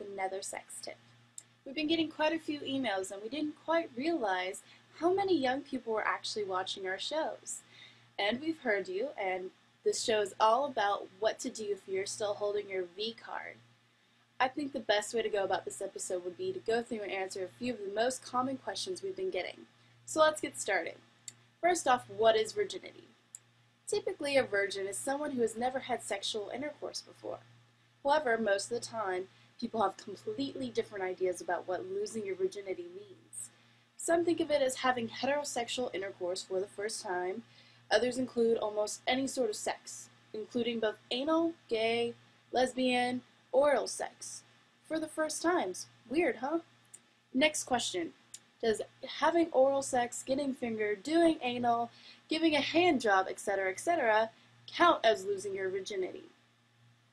another sex tip. We've been getting quite a few emails and we didn't quite realize how many young people were actually watching our shows. And we've heard you, and this show is all about what to do if you're still holding your V card. I think the best way to go about this episode would be to go through and answer a few of the most common questions we've been getting. So let's get started. First off, what is virginity? Typically, a virgin is someone who has never had sexual intercourse before. However, most of the time, people have completely different ideas about what losing your virginity means. Some think of it as having heterosexual intercourse for the first time. Others include almost any sort of sex, including both anal, gay, lesbian, oral sex, for the first times. Weird, huh? Next question. Does having oral sex, getting fingered, doing anal, giving a hand job, etc., etc., count as losing your virginity?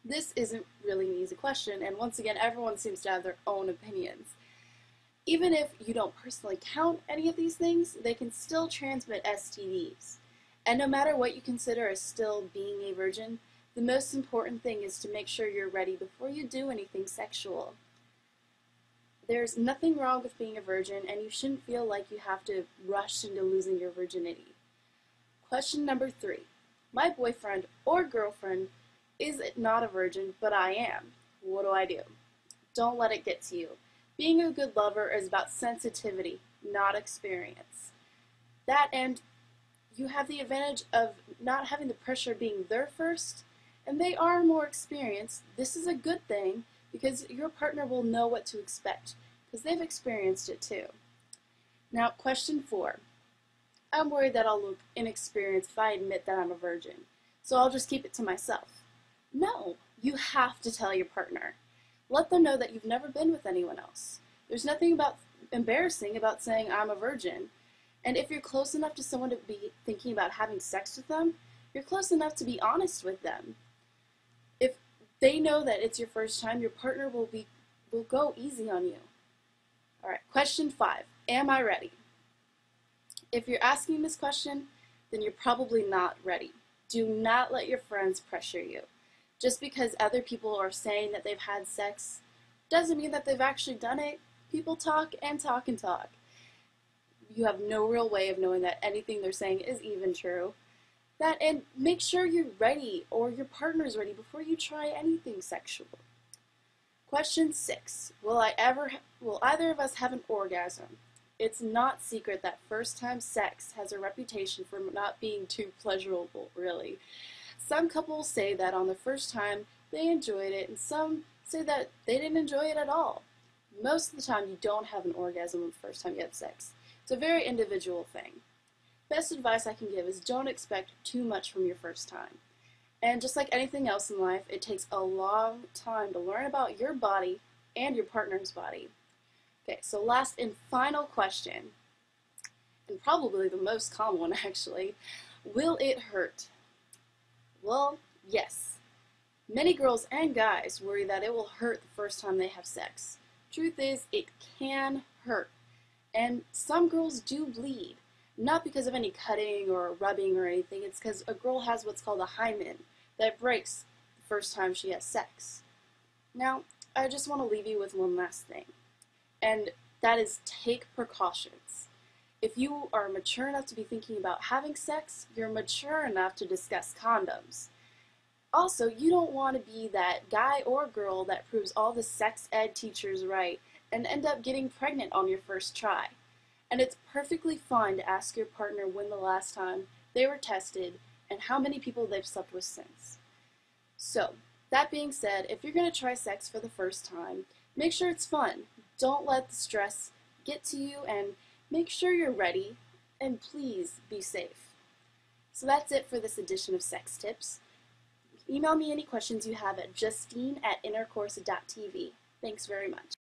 This isn't really an easy question, and once again, everyone seems to have their own opinions. Even if you don't personally count any of these things, they can still transmit STDs. And no matter what you consider as still being a virgin, the most important thing is to make sure you're ready before you do anything sexual. There's nothing wrong with being a virgin, and you shouldn't feel like you have to rush into losing your virginity. Question number three My boyfriend or girlfriend is it not a virgin, but I am. What do I do? Don't let it get to you. Being a good lover is about sensitivity, not experience. That and you have the advantage of not having the pressure of being there first, and they are more experienced. This is a good thing because your partner will know what to expect because they've experienced it too. Now, question four. I'm worried that I'll look inexperienced if I admit that I'm a virgin, so I'll just keep it to myself. No, you have to tell your partner. Let them know that you've never been with anyone else. There's nothing about embarrassing about saying I'm a virgin. And if you're close enough to someone to be thinking about having sex with them, you're close enough to be honest with them. If they know that it's your first time, your partner will be will go easy on you. All right, question 5. Am I ready? If you're asking this question, then you're probably not ready. Do not let your friends pressure you. Just because other people are saying that they've had sex doesn't mean that they've actually done it. People talk and talk and talk. You have no real way of knowing that anything they're saying is even true. That and make sure you're ready or your partner's ready before you try anything sexual. Question 6. Will I ever will either of us have an orgasm? It's not secret that first time sex has a reputation for not being too pleasurable, really. Some couples say that on the first time they enjoyed it, and some say that they didn't enjoy it at all. Most of the time, you don't have an orgasm on the first time you have sex. It's a very individual thing. Best advice I can give is don't expect too much from your first time. And just like anything else in life, it takes a long time to learn about your body and your partner's body. Okay, so last and final question, and probably the most common one actually, will it hurt? Well, yes. Many girls and guys worry that it will hurt the first time they have sex. Truth is, it can hurt. And some girls do bleed. Not because of any cutting or rubbing or anything, it's because a girl has what's called a hymen that breaks the first time she has sex. Now, I just want to leave you with one last thing, and that is take precautions. If you are mature enough to be thinking about having sex, you're mature enough to discuss condoms. Also, you don't want to be that guy or girl that proves all the sex ed teachers right and end up getting pregnant on your first try. And it's perfectly fine to ask your partner when the last time they were tested and how many people they've slept with since. So, that being said, if you're going to try sex for the first time, make sure it's fun. Don't let the stress get to you and Make sure you're ready, and please be safe. So that's it for this edition of Sex Tips. Email me any questions you have at justine at intercourse.tv. Thanks very much.